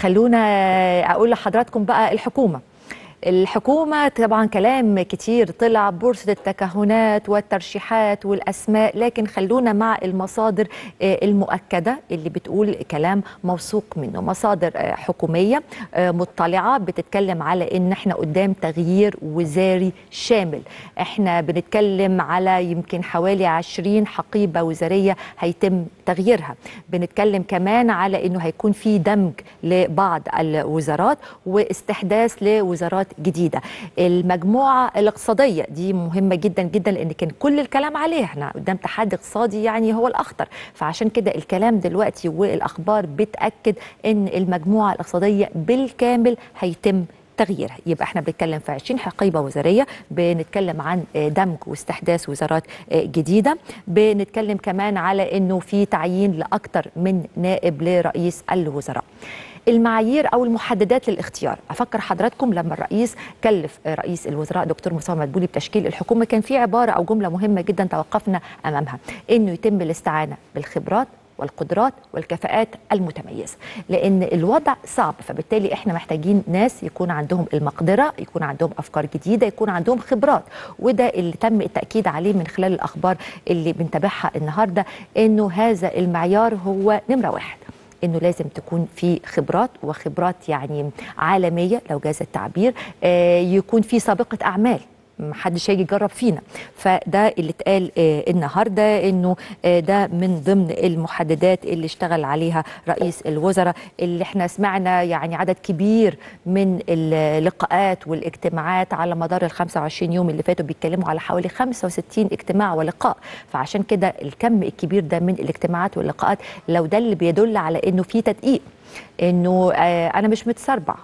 خلونا أقول لحضراتكم بقى الحكومة. الحكومة طبعا كلام كتير طلع بورصة التكهنات والترشيحات والأسماء لكن خلونا مع المصادر المؤكدة اللي بتقول كلام موثوق منه. مصادر حكومية مطلعة بتتكلم على إن إحنا قدام تغيير وزاري شامل. إحنا بنتكلم على يمكن حوالي 20 حقيبة وزارية هيتم تغييرها. بنتكلم كمان على إنه هيكون في دمج لبعض الوزارات واستحداث لوزارات جديدة. المجموعة الاقتصادية دي مهمة جدا جدا لأن كان كل الكلام عليها. إحنا قدام تحدي اقتصادي يعني هو الأخطر. فعشان كده الكلام دلوقتي والأخبار بتأكد إن المجموعة الاقتصادية بالكامل هيتم تغييرها. يبقى إحنا بنتكلم في 20 حقيبة وزارية بنتكلم عن دمج واستحداث وزارات جديدة بنتكلم كمان على إنه في تعيين لاكثر من نائب لرئيس الوزراء. المعايير أو المحددات للاختيار. أفكر حضراتكم لما الرئيس كلف رئيس الوزراء دكتور مصطفى مدبولي بتشكيل الحكومة كان في عبارة أو جملة مهمة جدا توقفنا أمامها. إنه يتم الاستعانة بالخبرات والقدرات والكفاءات المتميزة لأن الوضع صعب. فبالتالي إحنا محتاجين ناس يكون عندهم المقدرة يكون عندهم أفكار جديدة يكون عندهم خبرات. وده اللي تم التأكيد عليه من خلال الأخبار اللي بنتابعها النهارده إنه هذا المعيار هو نمرة واحد. إنه لازم تكون في خبرات وخبرات يعني عالمية لو جاز التعبير آه يكون في سابقة أعمال. محدش هيجي يجرب فينا. فده اللي اتقال آه النهارده إنه آه ده من ضمن المحددات اللي اشتغل عليها رئيس الوزراء اللي إحنا سمعنا يعني عدد كبير من اللقاءات والاجتماعات على مدار ال 25 يوم اللي فاتوا بيتكلموا على حوالي 65 اجتماع ولقاء. فعشان كده الكم الكبير ده من الاجتماعات واللقاءات لو ده اللي بيدل على إنه في تدقيق إنه آه أنا مش متسربع.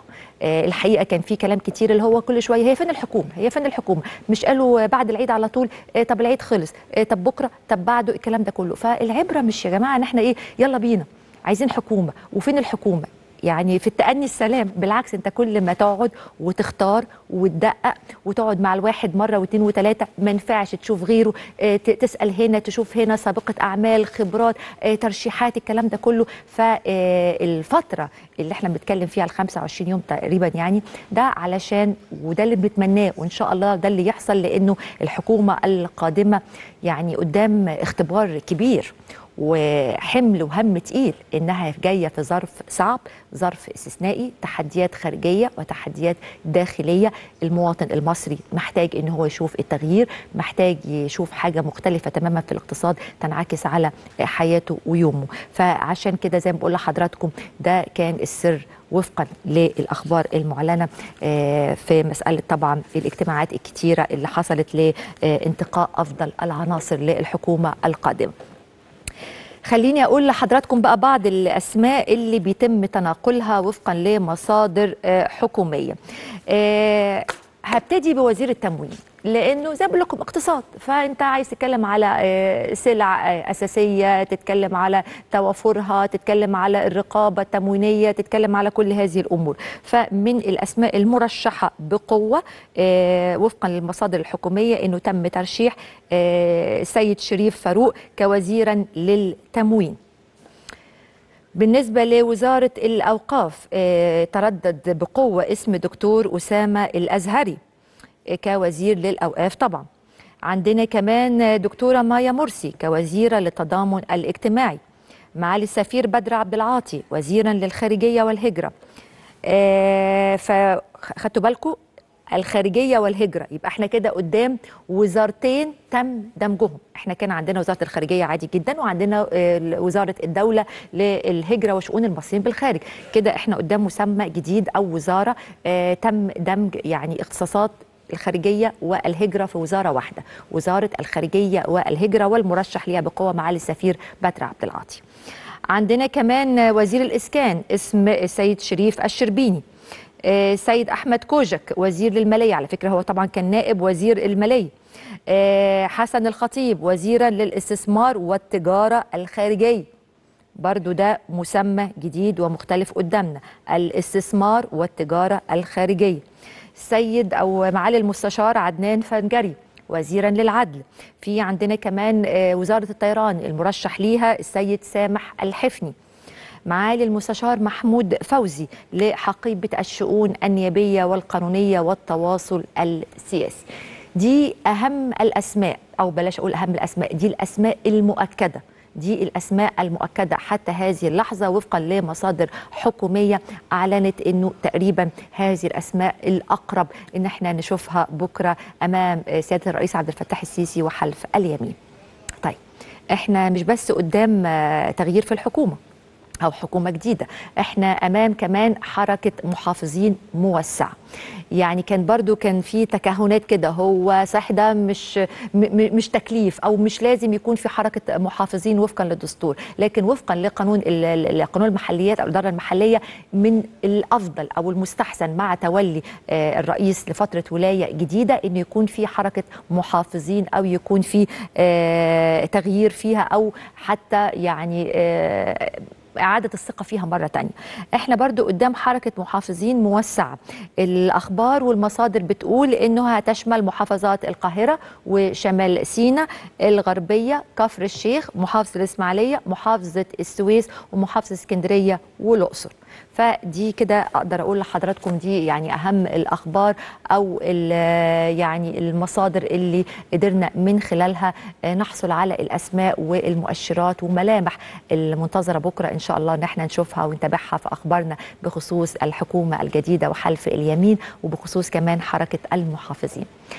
الحقيقة كان في كلام كتير اللي هو كل شوية هي فين الحكومة؟ هي فين الحكومة؟ مش قالوا بعد العيد على طول آه طب العيد خلص آه طب بكرة طب بعده الكلام ده كله. فالعبرة مش يا جماعة إن إحنا إيه يلا بينا عايزين حكومة وفين الحكومة؟ يعني في التأني السلام بالعكس انت كل ما تقعد وتختار وتدقق وتقعد مع الواحد مرة واثنين وثلاثه ما ينفعش تشوف غيره آه تسأل هنا تشوف هنا سابقة أعمال خبرات آه ترشيحات الكلام ده كله. فالفتره اللي إحنا بنتكلم فيها ال 25 يوم تقريبا يعني ده علشان وده اللي بنتمناه وإن شاء الله ده اللي يحصل لأنه الحكومة القادمة يعني قدام اختبار كبير. وحمل وهم تقيل إنها جاية في ظرف صعب ظرف استثنائي تحديات خارجية وتحديات داخلية. المواطن المصري محتاج إن هو يشوف التغيير محتاج يشوف حاجة مختلفة تماما في الاقتصاد تنعكس على حياته ويومه. فعشان كده زي ما بقول لحضراتكم ده كان السر وفقا للأخبار المعلنة في مسألة طبعا الاجتماعات الكتيرة اللي حصلت لانتقاء أفضل العناصر للحكومة القادمة. خليني أقول لحضراتكم بقى بعض الأسماء اللي بيتم تناقلها وفقا لمصادر حكومية. هبتدي بوزير التموين لأنه زي ما بقول لكم اقتصاد. فأنت عايز تتكلم على سلع أساسية تتكلم على توافرها تتكلم على الرقابة التموينية تتكلم على كل هذه الأمور. فمن الأسماء المرشحة بقوة وفقا للمصادر الحكومية إنه تم ترشيح السيد شريف فاروق كوزيرا للتموين. بالنسبة لوزارة الأوقاف تردد بقوة اسم دكتور أسامة الأزهري كوزير للأوقاف طبعا. عندنا كمان دكتورة مايا مرسي كوزيرة للتضامن الاجتماعي. معالي السفير بدر عبد العاطي وزيرا للخارجية والهجرة. فخدتوا بالكم؟ الخارجية والهجرة. يبقى إحنا كده قدام وزارتين تم دمجهم. إحنا كان عندنا وزارة الخارجية عادي جدا وعندنا وزارة الدولة للهجرة وشؤون المصريين بالخارج. كده إحنا قدام مسمى جديد أو وزارة آه تم دمج يعني اختصاصات الخارجية والهجرة في وزارة واحدة وزارة الخارجية والهجرة والمرشح ليها بقوة معالي السفير بدر عبد العاطي. عندنا كمان وزير الإسكان اسم السيد شريف الشربيني. سيد أحمد كوجك وزير للماليه على فكرة هو طبعا كان نائب وزير الماليه حسن الخطيب وزيرا للاستثمار والتجارة الخارجية. برضو ده مسمى جديد ومختلف قدامنا الاستثمار والتجارة الخارجية. السيد أو معالي المستشار عدنان فنجري وزيرا للعدل. في عندنا كمان وزارة الطيران المرشح ليها السيد سامح الحفني. معالي المستشار محمود فوزي لحقيبة الشؤون النيابية والقانونية والتواصل السياسي. دي أهم الأسماء أو بلاش أقول أهم الأسماء دي الأسماء المؤكدة. دي الأسماء المؤكدة حتى هذه اللحظة وفقا لمصادر حكومية أعلنت أنه تقريبا هذه الأسماء الأقرب أن إحنا نشوفها بكرة أمام سيادة الرئيس عبد الفتاح السيسي وحلف اليمين. طيب إحنا مش بس قدام تغيير في الحكومة أو حكومة جديدة. إحنا أمام كمان حركة محافظين موسعة يعني كان برضو كان في تكهنات كده. هو صح ده مش مش تكليف أو مش لازم يكون في حركة محافظين وفقا للدستور. لكن وفقا لقانون قانون المحليات أو الإدارة المحلية من الأفضل أو المستحسن مع تولي آه الرئيس لفترة ولاية جديدة إنه يكون في حركة محافظين أو يكون في آه تغيير فيها أو حتى يعني إعادة الثقة فيها مرة تانية. إحنا برضو قدام حركة محافظين موسعة. الأخبار والمصادر بتقول إنها هتشمل محافظات القاهرة وشمال سيناء الغربية كفر الشيخ محافظة الإسماعيلية محافظة السويس ومحافظة اسكندرية والأقصر. فدي كده أقدر أقول لحضراتكم دي يعني أهم الأخبار أو يعني المصادر اللي قدرنا من خلالها نحصل على الأسماء والمؤشرات وملامح المنتظرة بكرة إن شاء الله إن إحنا نشوفها ونتابعها في أخبارنا بخصوص الحكومة الجديدة وحلف اليمين وبخصوص كمان حركة المحافظين.